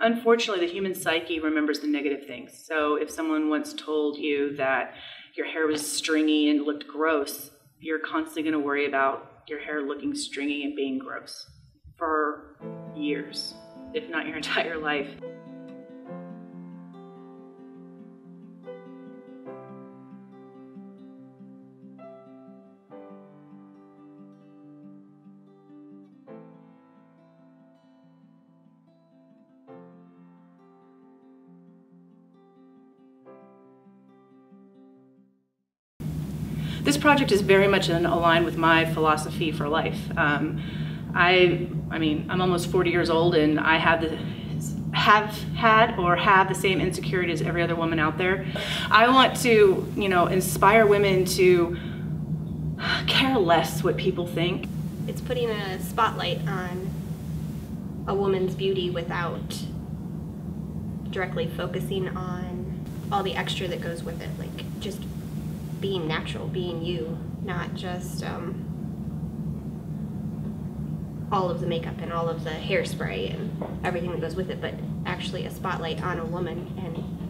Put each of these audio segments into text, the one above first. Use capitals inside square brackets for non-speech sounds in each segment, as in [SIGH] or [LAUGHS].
Unfortunately, the human psyche remembers the negative things. So if someone once told you that your hair was stringy and looked gross, you're constantly going to worry about your hair looking stringy and being gross for years, if not your [LAUGHS] entire life. This project is very much in aligned with my philosophy for life. Um, I, I mean, I'm almost 40 years old, and I have the have had or have the same insecurity as every other woman out there. I want to, you know, inspire women to care less what people think. It's putting a spotlight on a woman's beauty without directly focusing on all the extra that goes with it, like just being natural, being you, not just um, all of the makeup and all of the hairspray and everything that goes with it, but actually a spotlight on a woman and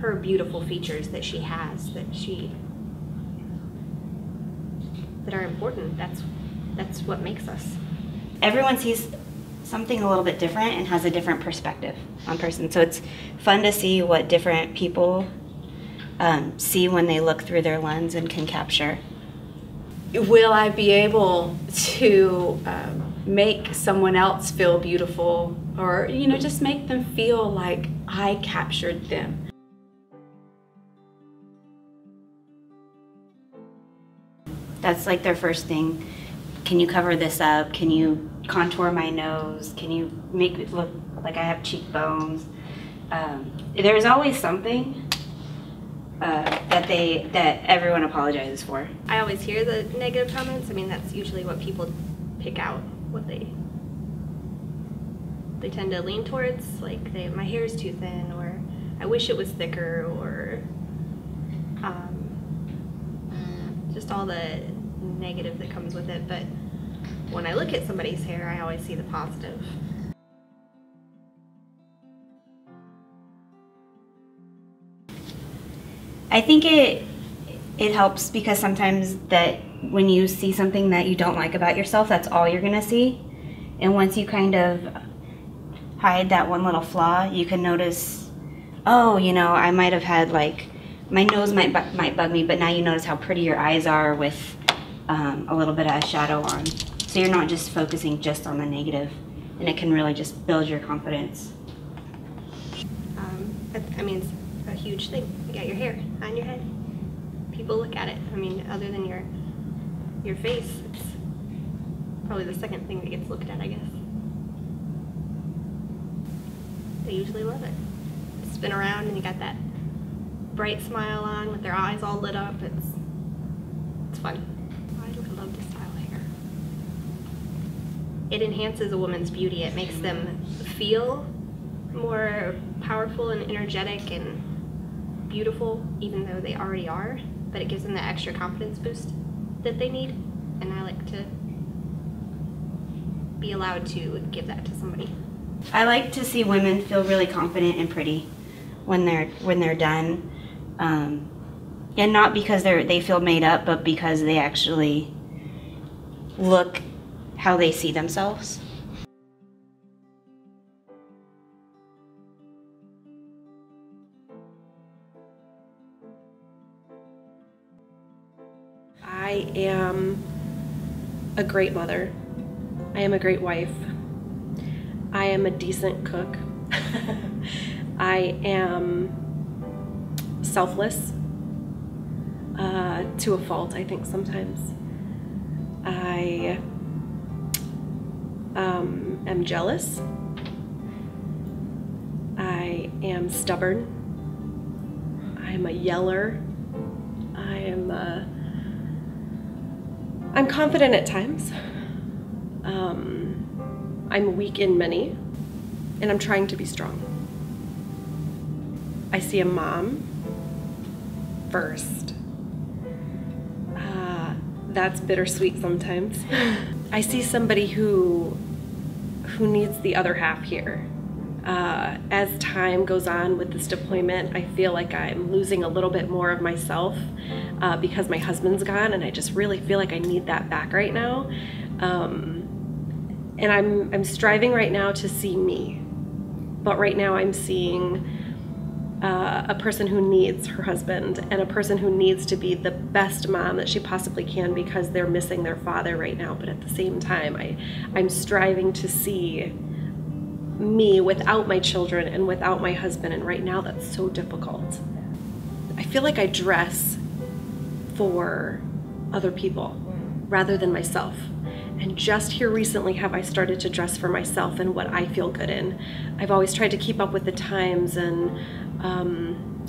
her beautiful features that she has that she that are important. That's that's what makes us. Everyone sees something a little bit different and has a different perspective on person. So it's fun to see what different people um, see when they look through their lens and can capture. Will I be able to um, make someone else feel beautiful or, you know, just make them feel like I captured them? That's like their first thing. Can you cover this up? Can you contour my nose? Can you make it look like I have cheekbones? Um, there's always something uh, that they that everyone apologizes for. I always hear the negative comments. I mean, that's usually what people pick out what they they tend to lean towards. Like, they, my hair is too thin, or I wish it was thicker, or um, just all the negative that comes with it. But when I look at somebody's hair, I always see the positive. I think it it helps because sometimes that when you see something that you don't like about yourself, that's all you're gonna see. And once you kind of hide that one little flaw, you can notice, oh, you know, I might have had like my nose might bu- might bug me, but now you notice how pretty your eyes are with um, a little bit of shadow on. So you're not just focusing just on the negative, and it can really just build your confidence. Um, I mean, huge thing. You got your hair on your head. People look at it. I mean, other than your your face, it's probably the second thing that gets looked at, I guess. They usually love it. Spin around and you got that bright smile on with their eyes all lit up. It's it's fun. I love to style hair. It enhances a woman's beauty. It makes them feel more powerful and energetic and beautiful, even though they already are. But it gives them that extra confidence boost that they need. And I like to be allowed to give that to somebody. I like to see women feel really confident and pretty when they're when they're done, um, and not because they're they feel made up, but because they actually look how they see themselves. Am a great mother. I am a great wife. I am a decent cook. [LAUGHS] I am selfless uh, to a fault, I think, sometimes. I um, am jealous. I am stubborn. I am a yeller. I am a I'm confident at times. Um, I'm weak in many, and I'm trying to be strong. I see a mom first. Uh, that's bittersweet sometimes. [LAUGHS] I see somebody who who needs the other half here. Uh, as time goes on with this deployment, I feel like I'm losing a little bit more of myself uh, because my husband's gone, and I just really feel like I need that back right now. Um, and I'm I'm striving right now to see me, but right now I'm seeing uh, a person who needs her husband and a person who needs to be the best mom that she possibly can because they're missing their father right now. But at the same time, I I'm striving to see me without my children and without my husband, and right now that's so difficult. I feel like I dress for other people rather than myself. And just here recently have I started to dress for myself and what I feel good in. I've always tried to keep up with the times and um,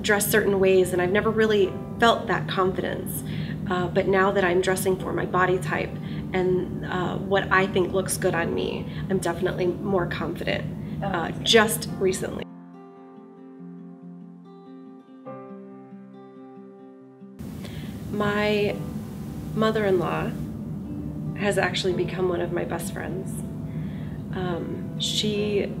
dress certain ways, and I've never really felt that confidence. Uh, but now that I'm dressing for my body type and uh, what I think looks good on me, I'm definitely more confident uh, just recently. My mother in law has actually become one of my best friends. Um, she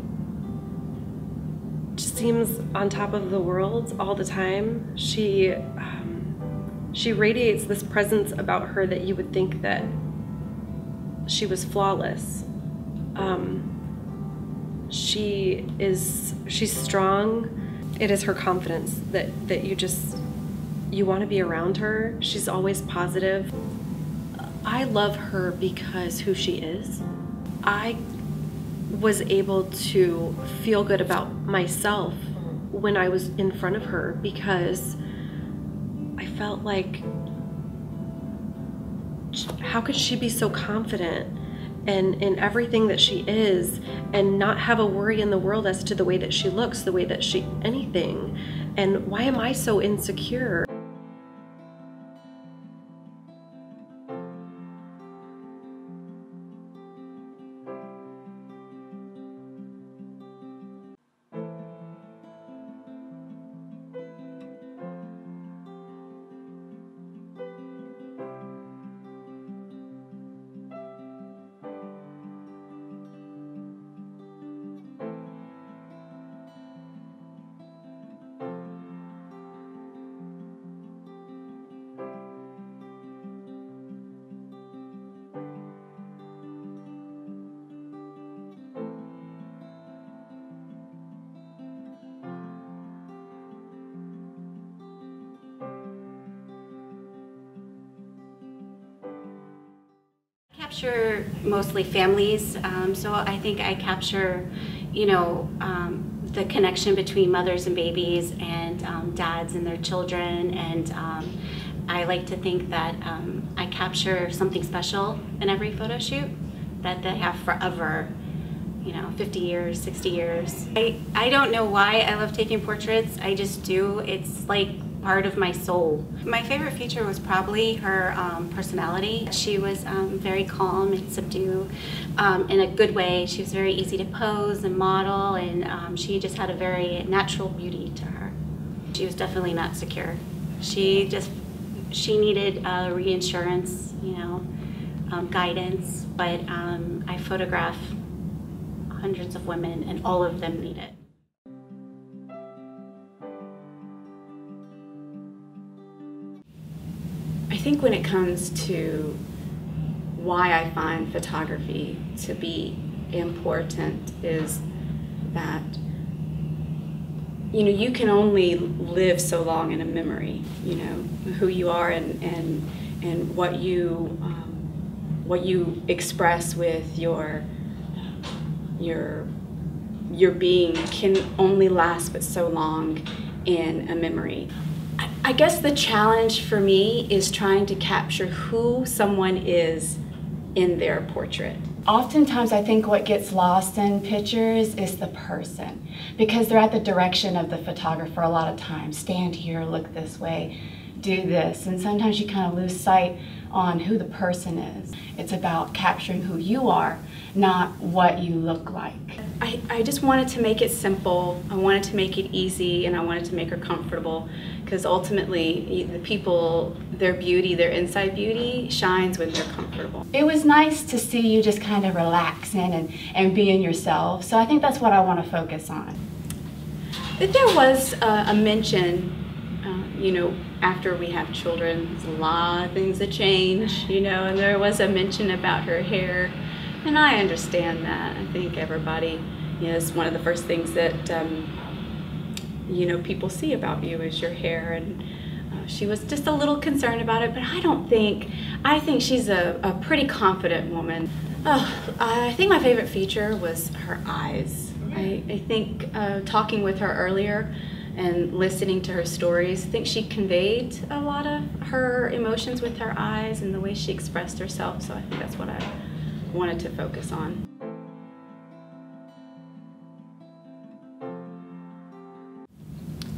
seems on top of the world all the time. She um, she radiates this presence about her that you would think that she was flawless. Um, she is she's strong. It is her confidence that that you just you want to be around her. She's always positive. I love her because who she is. I was able to feel good about myself when I was in front of her because I felt like how could she be so confident and in everything that she is and not have a worry in the world as to the way that she looks, the way that she anything. And why am I so insecure? Capture mostly families, um, so I think I capture, you know, um, the connection between mothers and babies and um, dads and their children, and um, I like to think that um, I capture something special in every photo shoot that they have forever. You know, 50 years, 60 years. I, I don't know why I love taking portraits. I just do. It's like part of my soul. My favorite feature was probably her um, personality. She was um, very calm and subdued um, in a good way. She was very easy to pose and model, and um, she just had a very natural beauty to her. She was definitely not secure. She just she needed uh, reinsurance, you know, um, guidance. But um, I photograph hundreds of women, and all of them need it. Think when it comes to why I find photography to be important is that you know you can only live so long in a memory you know who you are and and and what you um, what you express with your your your being can only last but so long in a memory I guess the challenge for me is trying to capture who someone is in their portrait. Oftentimes, I think what gets lost in pictures is the person because they're at the direction of the photographer a lot of times. Stand here, look this way, do this. And sometimes you kind of lose sight on who the person is. It's about capturing who you are, not what you look like. I, I just wanted to make it simple. I wanted to make it easy and I wanted to make her comfortable because ultimately the people, their beauty, their inside beauty shines when they're comfortable. It was nice to see you just kind of relax in and, and being yourself. So I think that's what I want to focus on. If there was uh, a mention, uh, you know, after we have children, there's a lot of things that change, you know, and there was a mention about her hair and I understand that. I think everybody, you know, it's one of the first things that, um, you know, people see about you is your hair. And uh, she was just a little concerned about it, but I don't think, I think she's a, a pretty confident woman. Oh, I think my favorite feature was her eyes. I, I think uh, talking with her earlier, and listening to her stories, I think she conveyed a lot of her emotions with her eyes and the way she expressed herself. So I think that's what I wanted to focus on.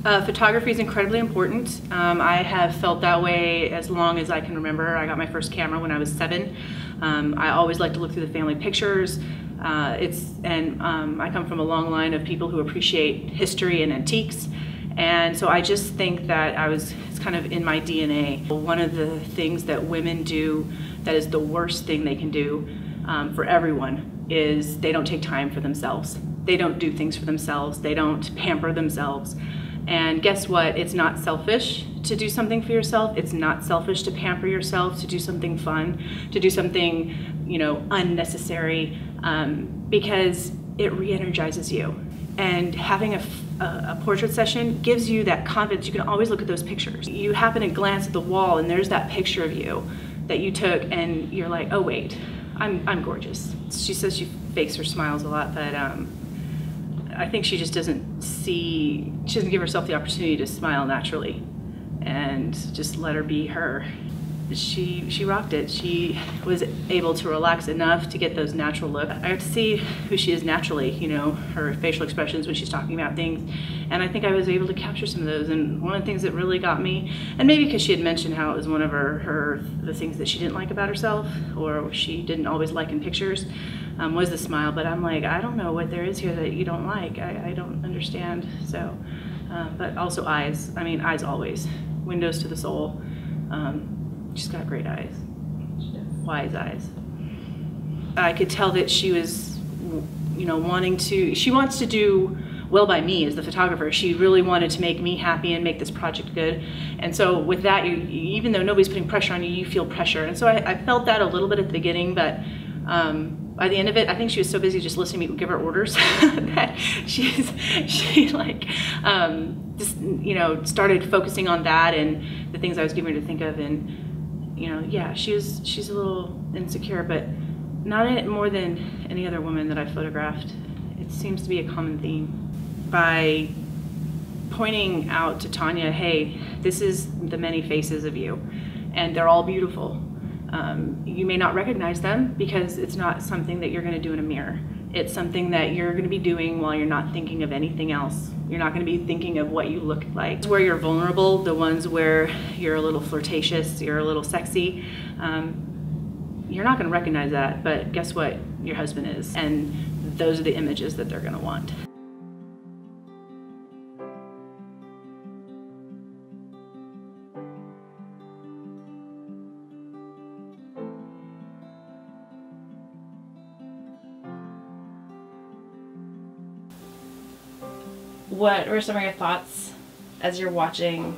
Uh, photography is incredibly important. Um, I have felt that way as long as I can remember. I got my first camera when I was seven. Um, I always like to look through the family pictures. Uh, it's and um, I come from a long line of people who appreciate history and antiques, and so I just think that I was it's kind of in my DNA. One of the things that women do that is the worst thing they can do um, for everyone is they don't take time for themselves. They don't do things for themselves. They don't pamper themselves. And guess what? It's not selfish to do something for yourself. It's not selfish to pamper yourself, to do something fun, to do something, you know, unnecessary, um, because it re-energizes you. And having a, a, a, portrait session gives you that confidence. You can always look at those pictures. You happen to glance at the wall and there's that picture of you that you took and you're like, oh wait, I'm, I'm gorgeous. She says she fakes her smiles a lot, but um, I think she just doesn't see, she doesn't give herself the opportunity to smile naturally and just let her be her she she rocked it. She was able to relax enough to get those natural looks. I got to see who she is naturally, you know, her facial expressions when she's talking about things. And I think I was able to capture some of those. And one of the things that really got me, and maybe because she had mentioned how it was one of her, her the things that she didn't like about herself or she didn't always like in pictures, um, was the smile. But I'm like, I don't know what there is here that you don't like. I, I don't understand. So, uh, but also eyes. I mean, eyes always. Windows to the soul. Um, She's got great eyes, wise eyes. I could tell that she was, you know, wanting to, she wants to do well by me as the photographer. She really wanted to make me happy and make this project good. And so with that, you, even though nobody's putting pressure on you, you feel pressure. And so I, I felt that a little bit at the beginning, but um, by the end of it, I think she was so busy just listening to me give her orders [LAUGHS] that she's she like um, just you know started focusing on that and the things I was giving her to think of and you know, yeah, she was she's a little insecure, but not more than any other woman that I photographed. It seems to be a common theme. By pointing out to Tanya, hey, this is the many faces of you, and they're all beautiful. Um, you may not recognize them because it's not something that you're going to do in a mirror. It's something that you're going to be doing while you're not thinking of anything else. You're not going to be thinking of what you look like. It's where you're vulnerable, the ones where you're a little flirtatious, you're a little sexy. Um, you're not going to recognize that, but guess what? Your husband is. And those are the images that they're going to want. What were some of your thoughts as you're watching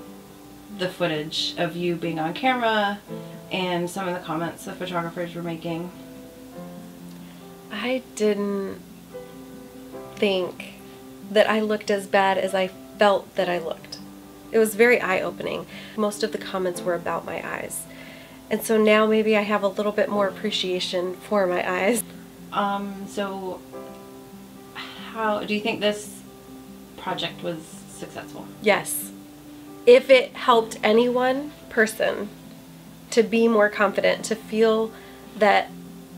the footage of you being on camera and some of the comments the photographers were making? I didn't think that I looked as bad as I felt that I looked. It was very eye-opening. Most of the comments were about my eyes. And so now maybe I have a little bit more appreciation for my eyes. Um, so how do you think this project was successful. Yes. If it helped any one person to be more confident, to feel that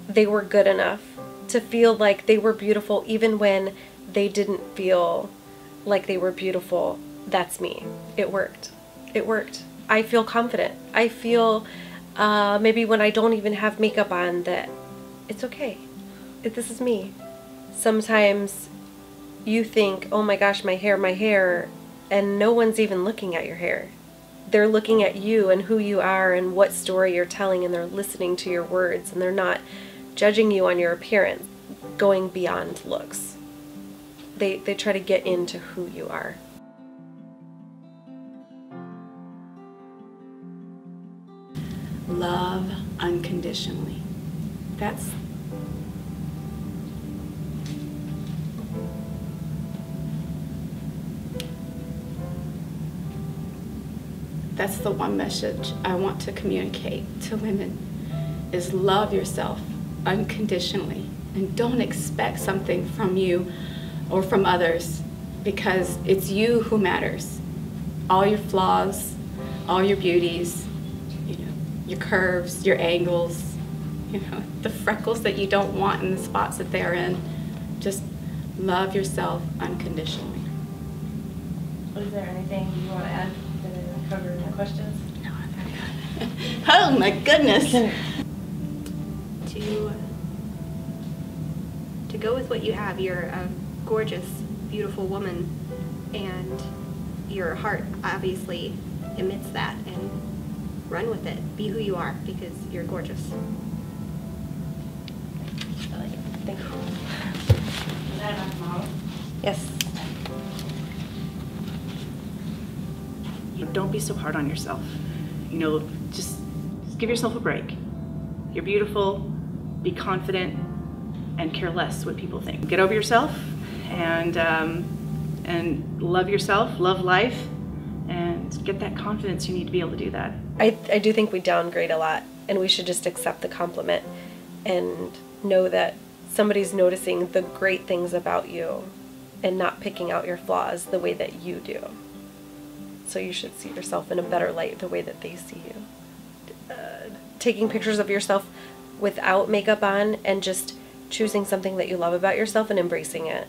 they were good enough, to feel like they were beautiful even when they didn't feel like they were beautiful, that's me. It worked. It worked. I feel confident. I feel uh, maybe when I don't even have makeup on, that it's okay. If this is me. Sometimes you think, oh my gosh, my hair, my hair, and no one's even looking at your hair. They're looking at you and who you are and what story you're telling, and they're listening to your words, and they're not judging you on your appearance, going beyond looks. They, they try to get into who you are. Love unconditionally. That's That's the one message I want to communicate to women is love yourself unconditionally and don't expect something from you or from others because it's you who matters. All your flaws, all your beauties, you know, your curves, your angles, you know, the freckles that you don't want in the spots that they're in. Just love yourself unconditionally. Is there anything you want to add? Did I cover the questions? [LAUGHS] Oh my goodness. to to go with what you have. You're a gorgeous, beautiful woman, and your heart obviously emits that. And run with it. Be who you are because you're gorgeous. I like it. Thank you. Is that enough model? Yes. Don't be so hard on yourself. You know, just, just give yourself a break. You're beautiful, be confident, and care less what people think. Get over yourself and, um, and love yourself, love life, and get that confidence you need to be able to do that. I, I do think we downgrade a lot, and we should just accept the compliment and know that somebody's noticing the great things about you and not picking out your flaws the way that you do. So you should see yourself in a better light the way that they see you. Uh, taking pictures of yourself without makeup on and just choosing something that you love about yourself and embracing it